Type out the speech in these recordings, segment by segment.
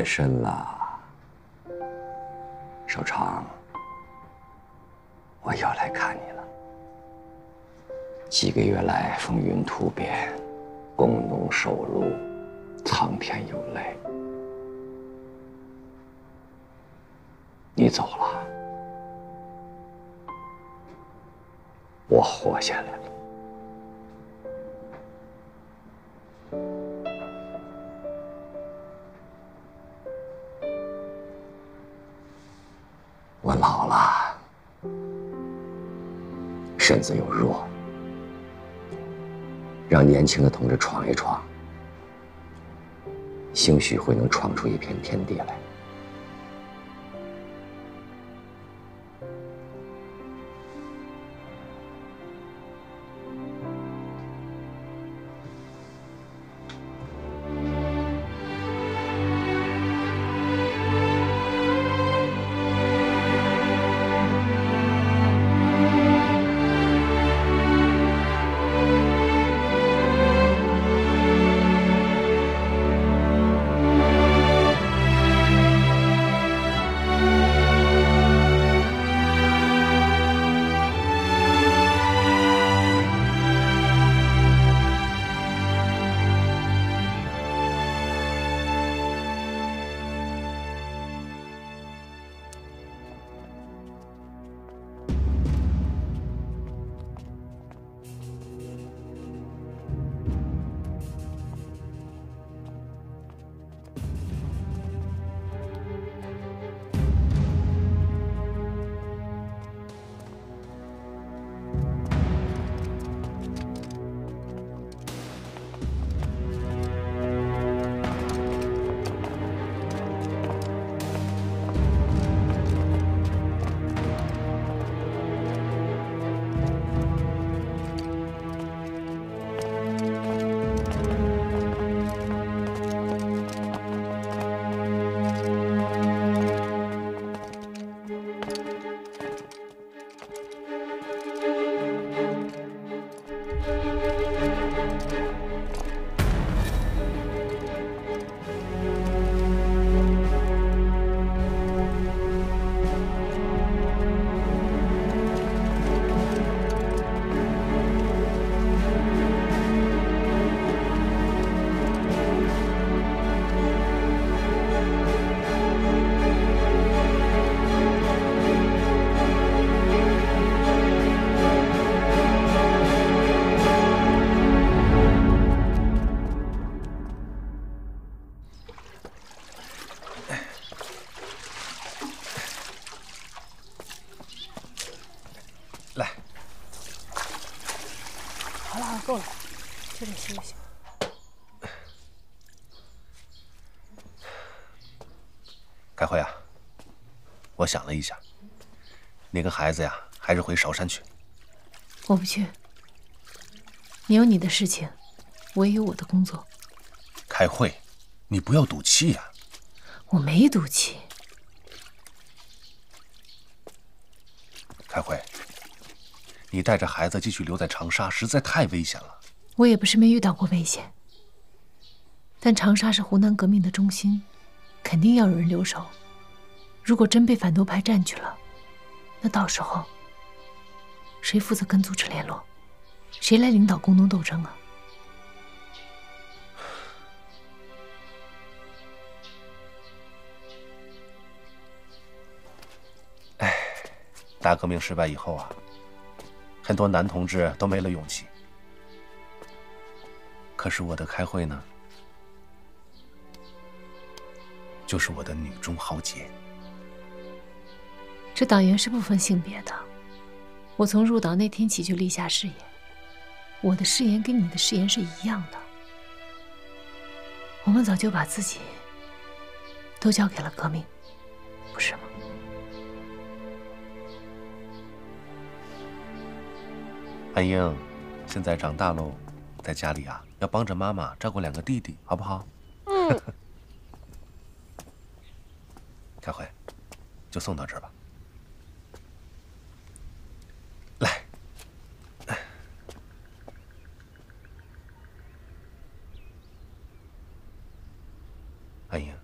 夜深了，少长，我要来看你了。几个月来风云突变，工农受辱，苍天有泪。你走了，我活下来了。身子又弱，让年轻的同志闯一闯，兴许会能闯出一片天地来。好了，好了，够了，就这里休息。开会啊！我想了一下，你跟孩子呀，还是回韶山去。我不去。你有你的事情，我也有我的工作。开会，你不要赌气呀！我没赌气。开会，你带着孩子继续留在长沙，实在太危险了。我也不是没遇到过危险，但长沙是湖南革命的中心，肯定要有人留守。如果真被反动派占据了，那到时候谁负责跟组织联络？谁来领导工农斗争啊？唉，大革命失败以后啊，很多男同志都没了勇气。可是我的开会呢，就是我的女中豪杰。这党员是不分性别的。我从入党那天起就立下誓言，我的誓言跟你的誓言是一样的。我们早就把自己都交给了革命，不是吗？安英，现在长大喽，在家里啊，要帮着妈妈照顾两个弟弟，好不好？嗯。开会，就送到这儿吧。安英，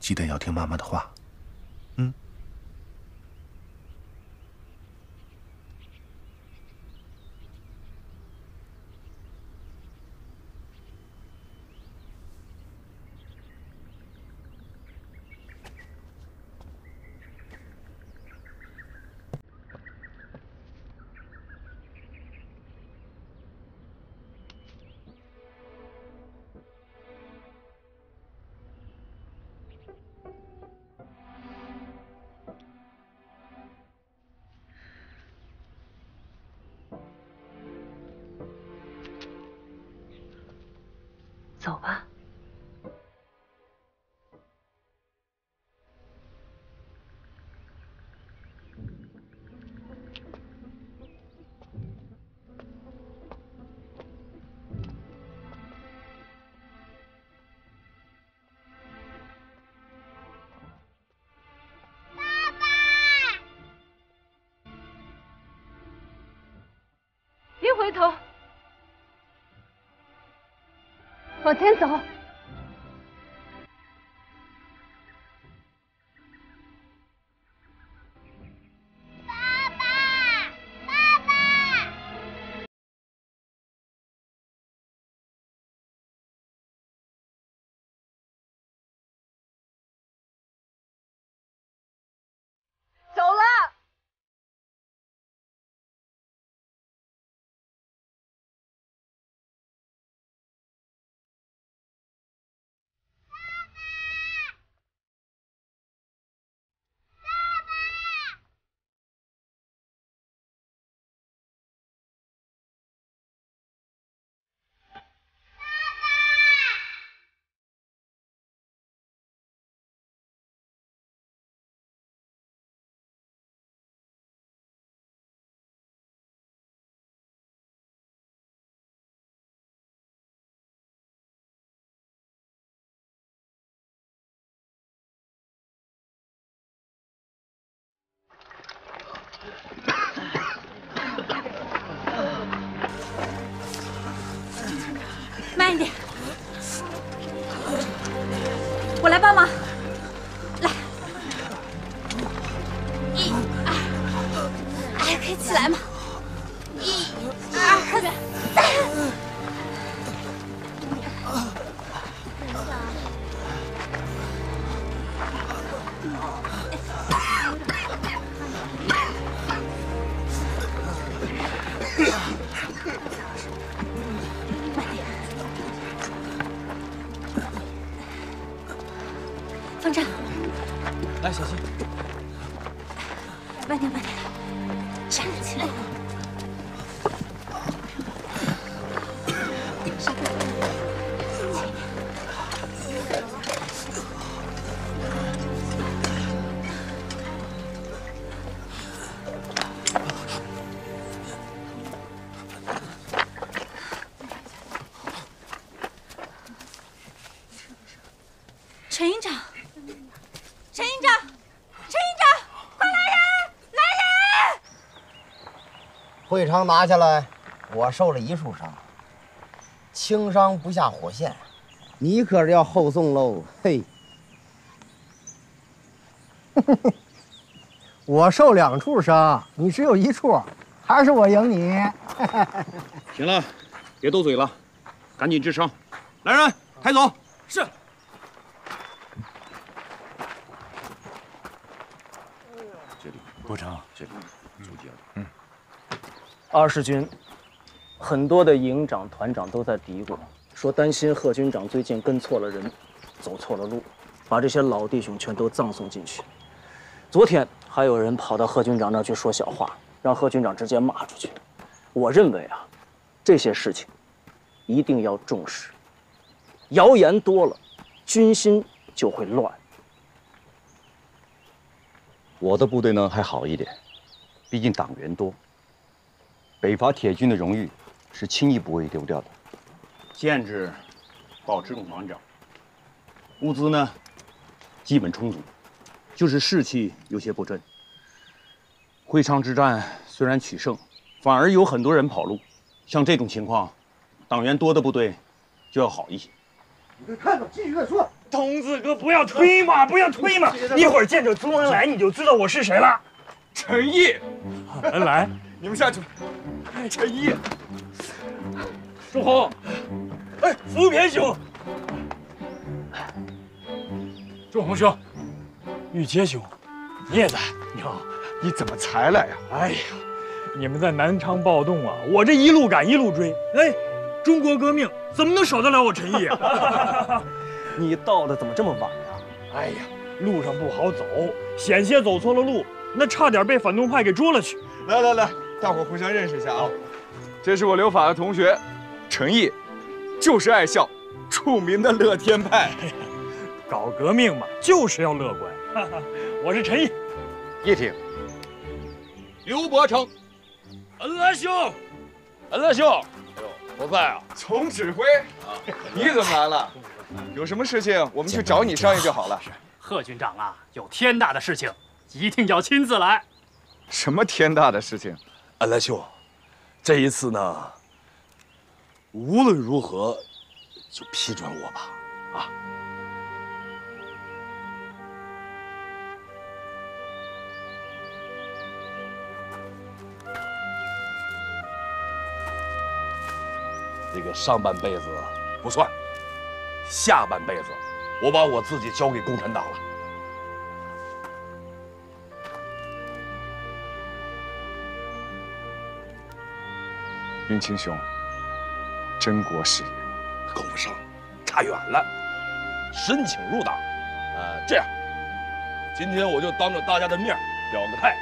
记得要听妈妈的话。走吧。别回头，往前走。会昌拿下来，我受了一处伤，轻伤不下火线。你可是要后送喽，嘿！我受两处伤，你只有一处，还是我赢你。行了，别斗嘴了，赶紧治伤。来人，抬走。是。这里，部长，这里，注意啊。二十军，很多的营长、团长都在嘀咕，说担心贺军长最近跟错了人，走错了路，把这些老弟兄全都葬送进去。昨天还有人跑到贺军长那去说小话，让贺军长直接骂出去。我认为啊，这些事情一定要重视。谣言多了，军心就会乱。我的部队呢还好一点，毕竟党员多。北伐铁军的荣誉是轻易不会丢掉的。建制保持完整，物资呢基本充足，就是士气有些不振。会昌之战虽然取胜，反而有很多人跑路。像这种情况，党员多的部队就要好一些。你看着，继续再说。童子哥，不要推嘛，不要推嘛！一会儿见着朱恩来，你就知道我是谁了。陈毅，恩 来，你们下去。陈毅，朱红，哎，福田兄，朱红兄，玉阶兄，你也在？你好，你怎么才来呀？哎呀，你们在南昌暴动啊，我这一路赶一路追。哎，中国革命怎么能少得了我陈毅啊？你到的怎么这么晚呀？哎呀，路上不好走，险些走错了路，那差点被反动派给捉了去。来来来，大伙互相认识一下啊。这是我留法的同学，陈毅，就是爱笑，著名的乐天派。搞革命嘛，就是要乐观。我是陈毅，叶挺，刘伯承，恩来兄，恩来兄，哎呦，不在啊。总指挥，你怎么来了？有什么事情，我们去找你商议就好了。贺军长啊，有天大的事情，一定要亲自来。什么天大的事情？安来兄，这一次呢，无论如何，就批准我吧。啊！这个上半辈子不算。下半辈子，我把我自己交给共产党了。云清兄，真国事业够不上，差远了。申请入党，呃，这样，今天我就当着大家的面表个态，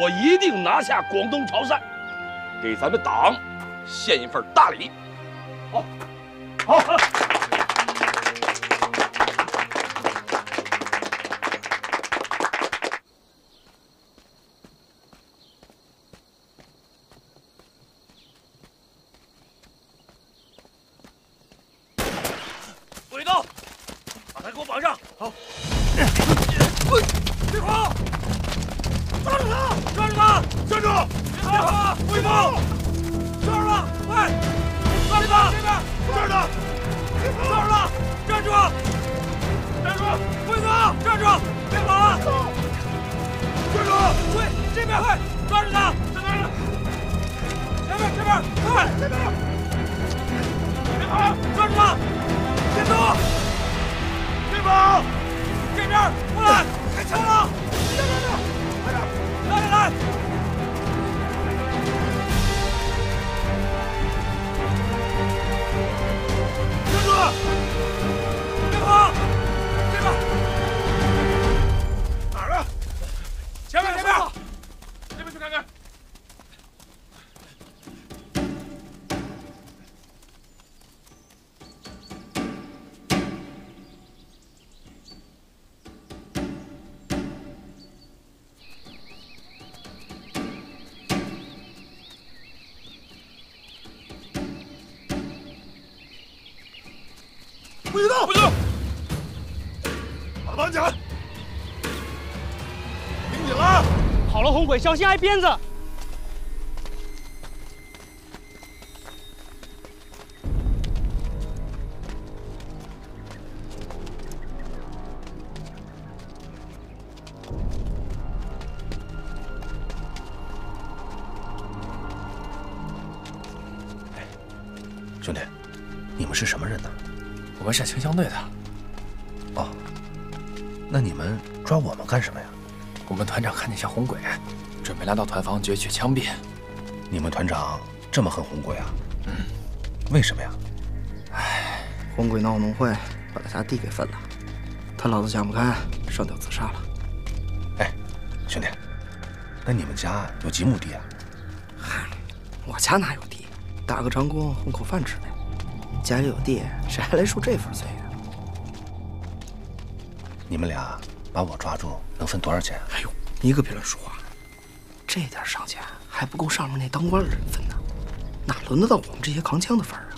我一定拿下广东潮汕，给咱们党献一份大礼。好，好。小心挨鞭子！兄弟，你们是什么人呢？我们是清乡队的。哦，那你们抓我们干什么呀？我们团长看见像红鬼。准备来到团房攫取枪毙，你们团长这么恨红鬼啊？嗯，为什么呀？唉，红鬼闹农会，把他家地给分了，他老子想不开，上吊自杀了。哎，兄弟，那你们家有几亩地啊？嗨，我家哪有地？打个长工混口饭吃呗。家里有地，谁还来受这份罪呀？你们俩把我抓住，能分多少钱？哎呦，你可别乱说话。这点赏钱还不够上面那当官的人分呢，哪轮得到我们这些扛枪的份儿啊？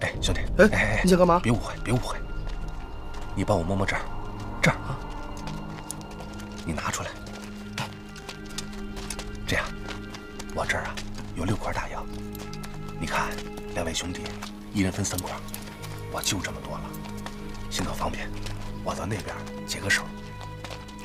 哎，兄弟，哎哎哎，你想干嘛？别误会，别误会。你帮我摸摸这儿，这儿啊，你拿出来。这样，我这儿啊有六块大洋，你看，两位兄弟，一人分三块，我就这么多了，行可方便，我到那边解个手。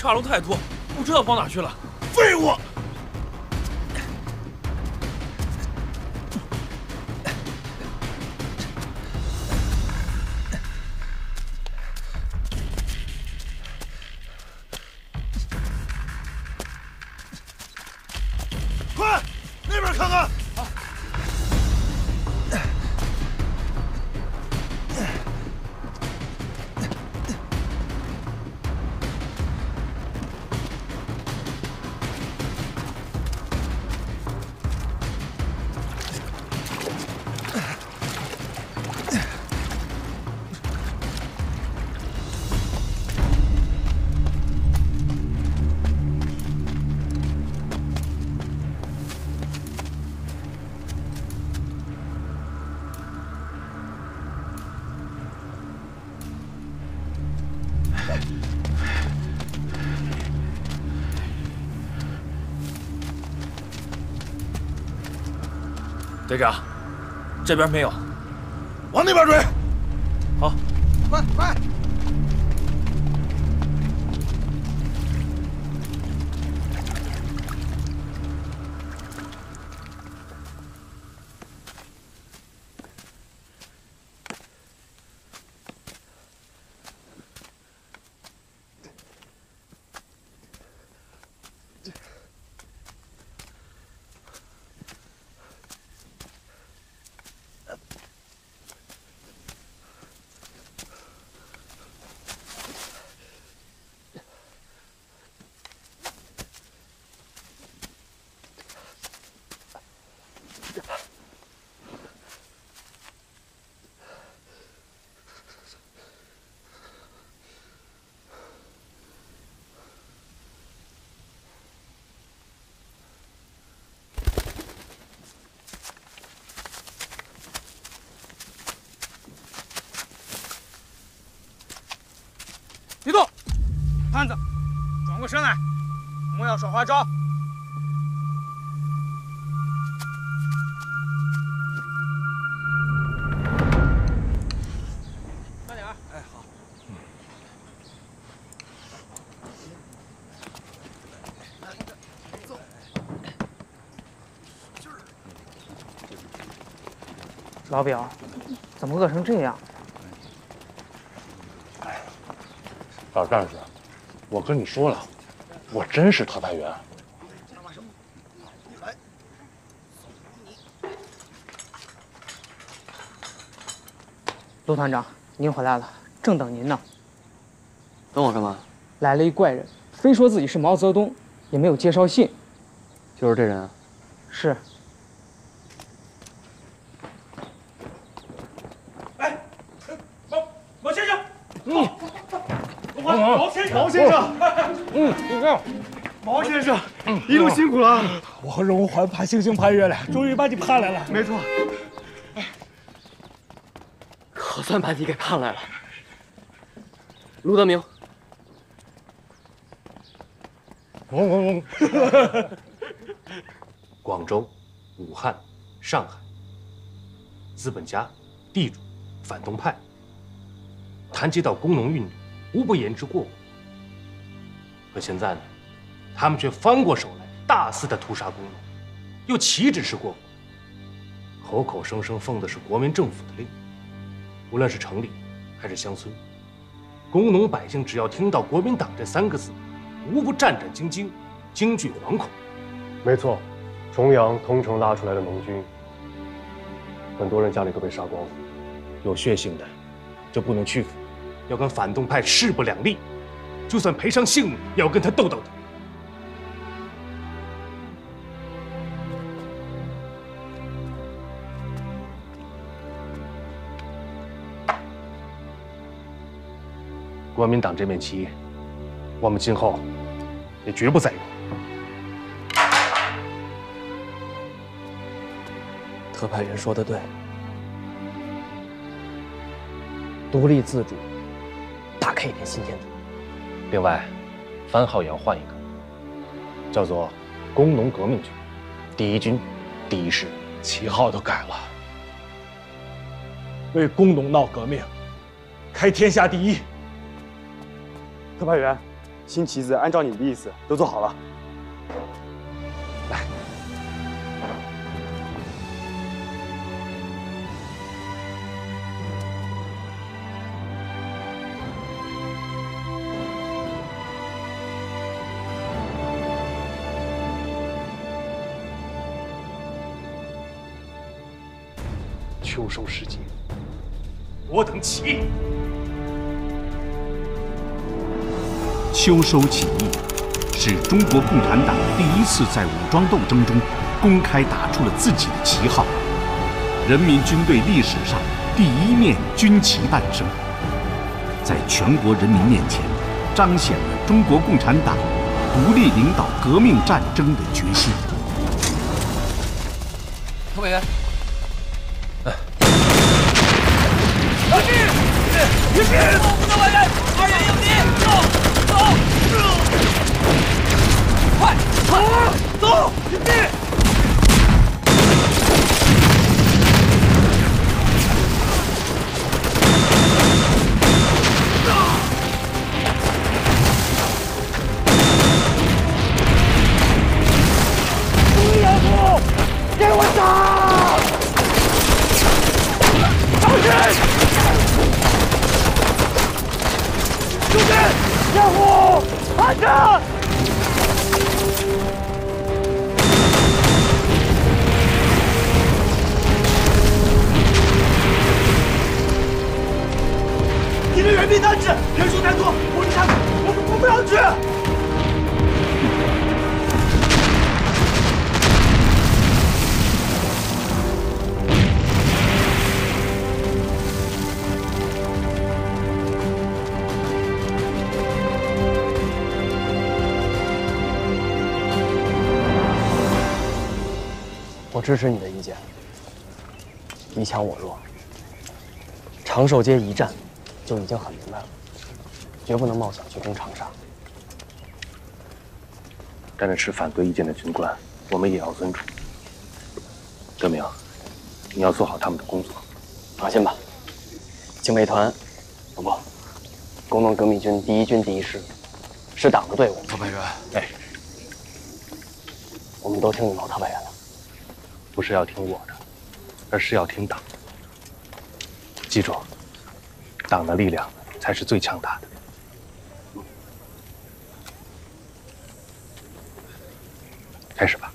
岔路太多，不知道跑哪去了。废物！队长，这边没有，往那边追。好，快快！莫要耍花招。快点儿！哎，好。老表，怎么饿成这样？老战士，我跟你说了，我真是特派员。陆团长，您回来了，正等您呢。等我干嘛？来了一怪人，非说自己是毛泽东，也没有介绍信。就是这人啊。是。毛先生，嗯，毛毛先生，毛先生，嗯，你看，毛先生，嗯一路辛苦了。我和荣环爬星星盼月亮，终于把你盼来了。没错，可算把你给盼来了。卢德明，嗡嗡嗡。广州、武汉、上海，资本家、地主、反动派，谈及到工农运动，无不言之过往。可现在呢，他们却翻过手来，大肆的屠杀工农，又岂止是过火，口口声声奉的是国民政府的令。无论是城里还是乡村，工农百姓只要听到国民党这三个字，无不战战兢兢，惊惧惶恐。没错，重阳通城拉出来的盟军，很多人家里都被杀光了，有血性的就不能屈服，要跟反动派势不两立，就算赔上性命也要跟他斗到底。国民党这面旗，我们今后也绝不再用。特派员说的对，独立自主，打开一片新天地。另外，番号也要换一个，叫做工农革命军第一军第一师。旗号都改了，为工农闹革命，开天下第一。特派员，新旗子按照你的意思都做好了。来秋收时节，我等起秋收起义是中国共产党第一次在武装斗争中公开打出了自己的旗号，人民军队历史上第一面军旗诞生，在全国人民面前彰显了中国共产党独立领导革命战争的决心。特派员，老师，迎宾！走走，支持你的意见，你强我弱，长寿街一战就已经很明白了，绝不能冒险去攻长沙。但是持反对意见的军官，我们也要尊重。德明，你要做好他们的工作。放心吧，警卫团，不不，工农革命军第一军第一师，是党的队伍。特派员，哎，我们都听你毛特派员的。不是要听我的，而是要听党的。记住，党的力量才是最强大的。开始吧。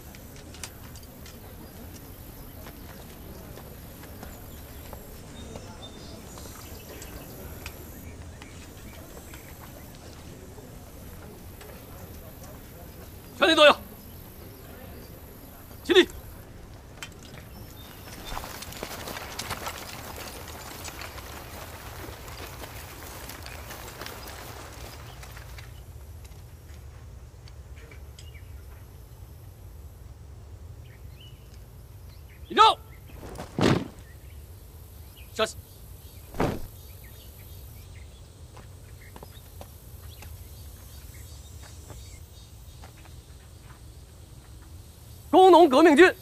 革命军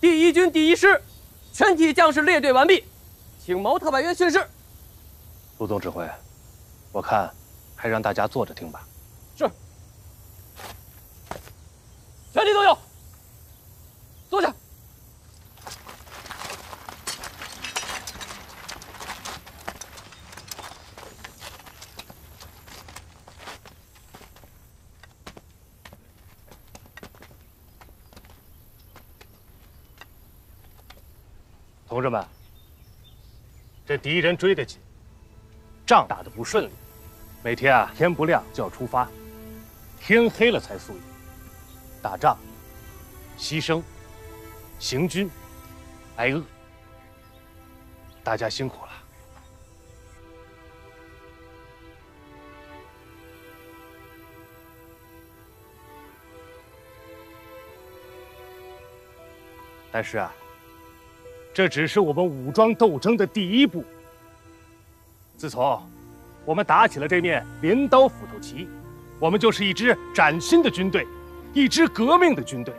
第一军第一师全体将士列队完毕，请毛特派员训示。陆总指挥，我看还让大家坐着听吧。是。全体都有，坐下。同志们，这敌人追得紧，仗打得不顺利，每天啊天不亮就要出发，天黑了才宿营，打仗、牺牲、行军、挨饿，大家辛苦了。但是啊，这只是我们武装斗争的第一步。自从我们打起了这面镰刀斧头旗，我们就是一支崭新的军队，一支革命的军队，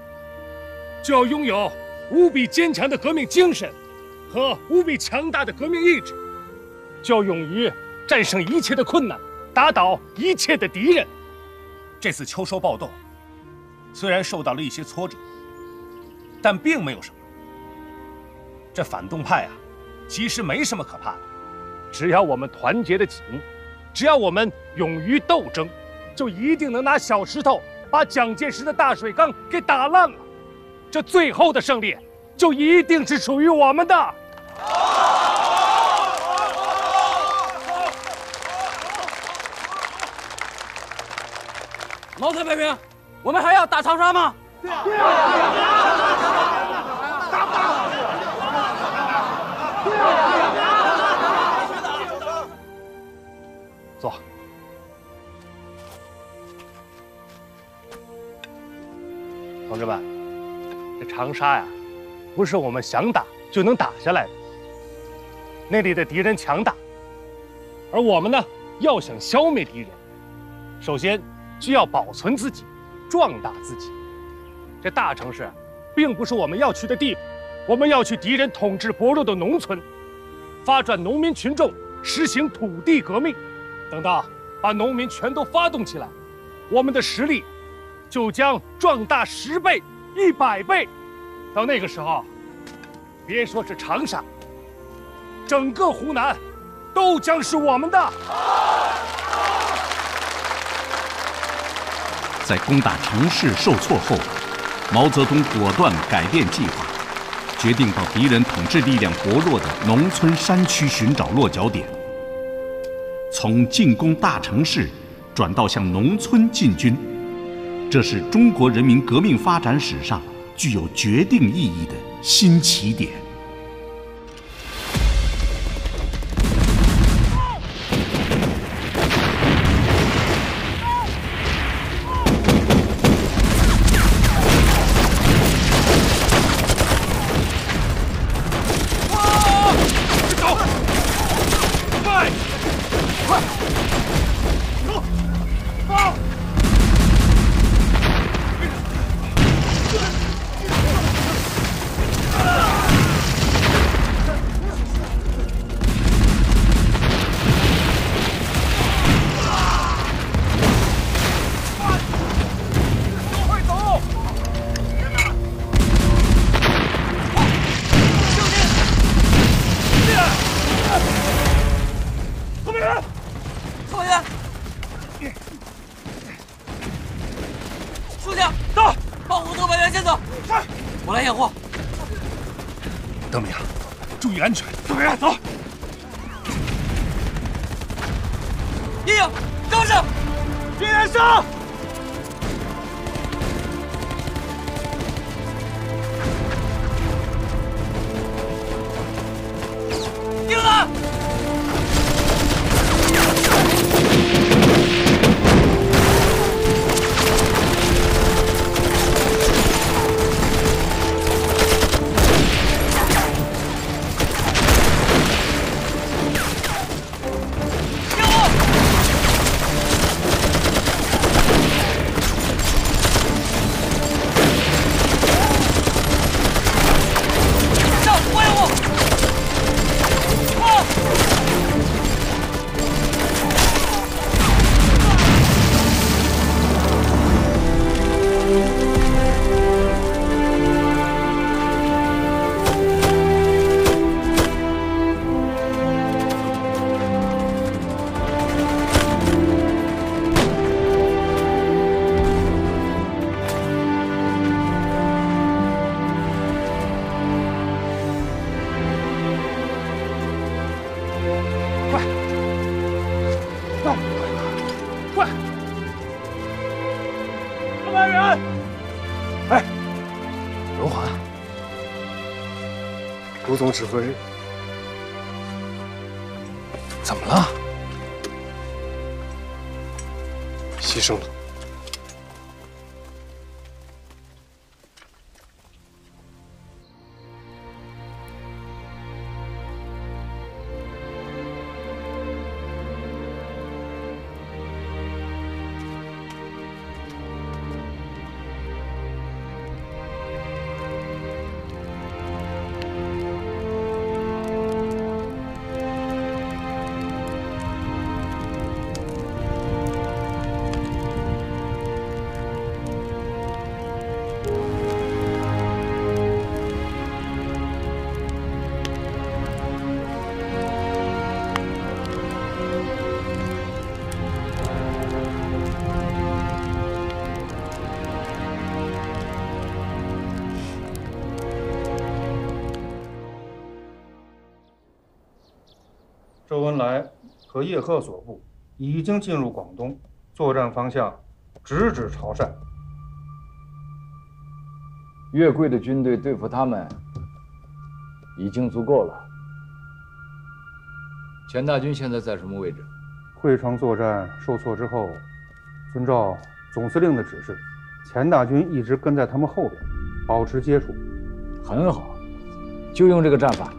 就要拥有无比坚强的革命精神和无比强大的革命意志，就要勇于战胜一切的困难，打倒一切的敌人。这次秋收暴动虽然受到了一些挫折。但并没有什么。这反动派啊，其实没什么可怕的。只要我们团结的紧，只要我们勇于斗争，就一定能拿小石头把蒋介石的大水缸给打烂了。这最后的胜利，就一定是属于我们的。毛特派兵，我们还要打长沙吗？对啊。长沙呀，不是我们想打就能打下来的。那里的敌人强大，而我们呢，要想消灭敌人，首先需要保存自己，壮大自己。这大城市，并不是我们要去的地方。我们要去敌人统治薄弱的农村，发展农民群众，实行土地革命。等到把农民全都发动起来，我们的实力就将壮大十倍、一百倍。到那个时候，别说是长沙，整个湖南都将是我们的。在攻打城市受挫后，毛泽东果断改变计划。决定到敌人统治力量薄弱的农村山区寻找落脚点，从进攻大城市转到向农村进军，这是中国人民革命发展史上具有决定意义的新起点。指挥，周恩来和叶赫所部已经进入广东，作战方向直指潮汕。越贵的军队对付他们已经足够了。钱大军现在在什么位置？会昌作战受挫之后，遵照总司令的指示，钱大军一直跟在他们后边，保持接触。很好，就用这个战法，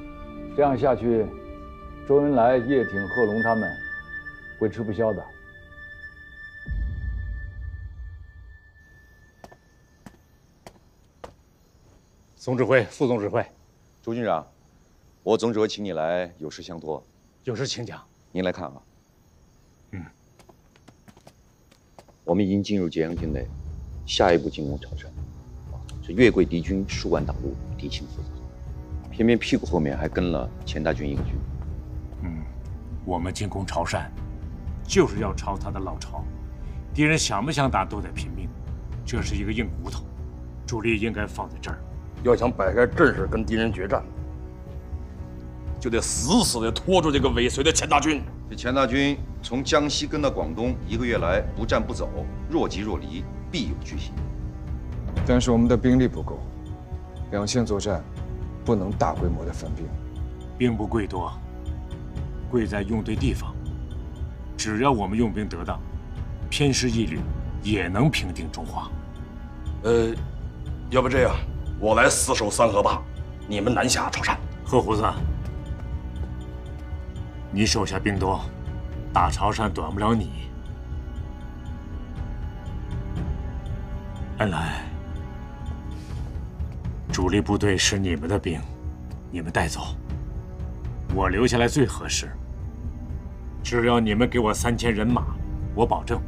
这样下去。周恩来、叶挺、贺龙他们会吃不消的。总指挥、副总指挥，朱军长，我总指挥请你来，有事相托。有事请讲。您来看啊。嗯。我们已经进入揭阳境内，下一步进攻潮汕。这越过敌军数万挡路，敌情复杂，偏偏屁股后面还跟了钱大军一个军。嗯，我们进攻潮汕，就是要抄他的老巢。敌人想不想打都得拼命，这是一个硬骨头，主力应该放在这儿。要想摆开阵势跟敌人决战，就得死死地拖住这个尾随的钱大军。这钱大军从江西跟到广东一个月来，不战不走，若即若离，必有居心。但是我们的兵力不够，两线作战不能大规模的分兵，兵不贵多。贵在用对地方，只要我们用兵得当，偏师一旅也能平定中华。呃，要不这样，我来死守三河坝，你们南下潮汕。贺胡子，你手下兵多，打潮汕短不了你。恩来，主力部队是你们的兵，你们带走，我留下来最合适。只要你们给我三千人马，我保证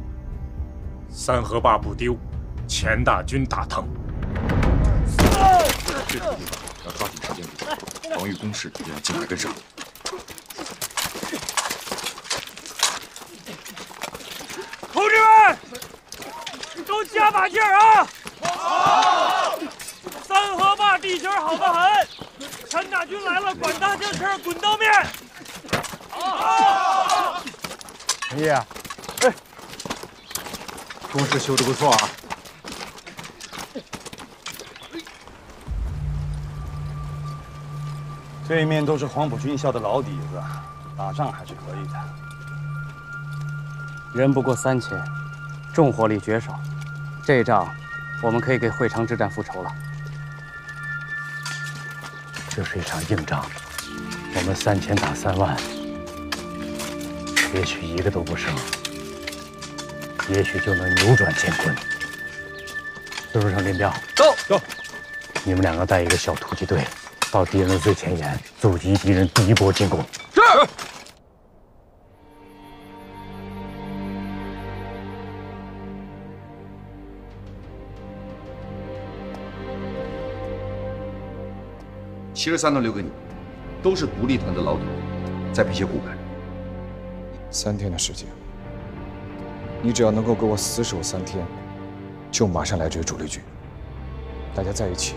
三河坝不丢，钱大军打疼。这个地方要抓紧时间布防御工事也要尽快跟上。同志们，都加把劲儿啊！好。三河坝地形好得很，陈大军来了，管他叫事儿，滚刀面。好。陈毅，哎，工事修的不错啊。这一面都是黄埔军校的老底子，打仗还是可以的。人不过三千，重火力绝少，这一仗我们可以给会昌之战复仇了。这是一场硬仗，我们三千打三万。也许一个都不剩，也许就能扭转乾坤。孙书成、林彪，走走。你们两个带一个小突击队，到敌人的最前沿，阻击敌人第一波进攻。是。七十三团留给你，都是独立团的老底，再配些骨干。三天的时间，你只要能够给我死守三天，就马上来这个主力军。大家在一起，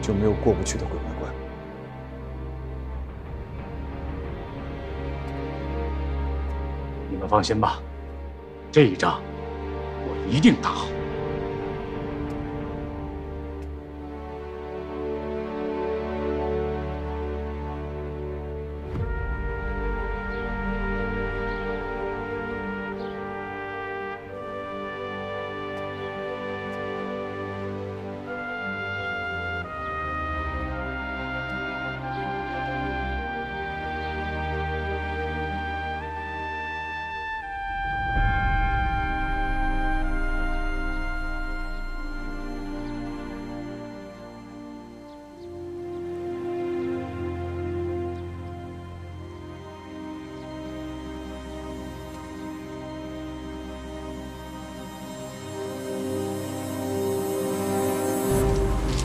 就没有过不去的鬼门关。你们放心吧，这一仗我一定打好。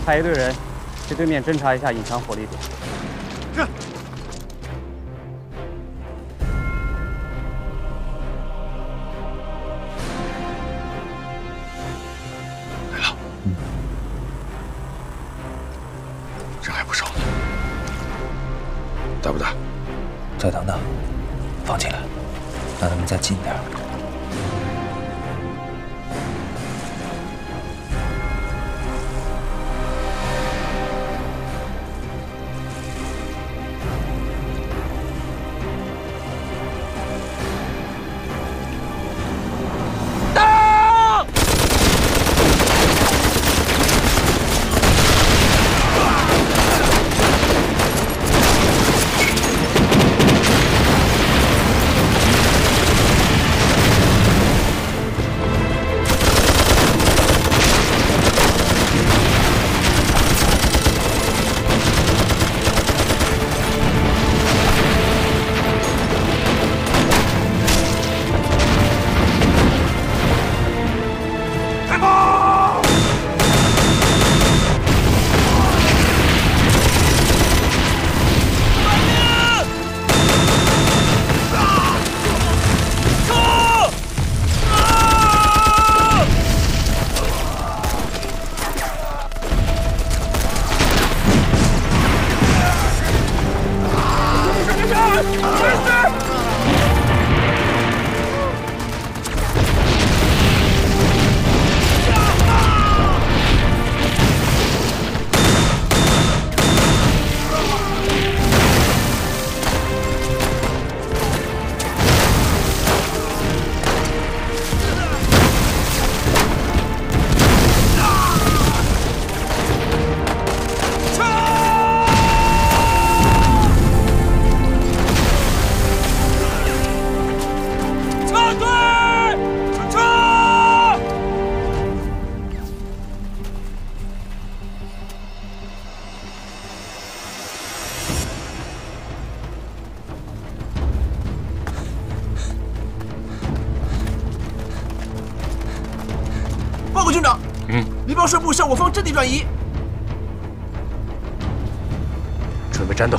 派一队人去对面侦查一下隐藏火力点。高射部向我方阵地转移。准备战斗！